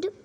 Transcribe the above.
Doop.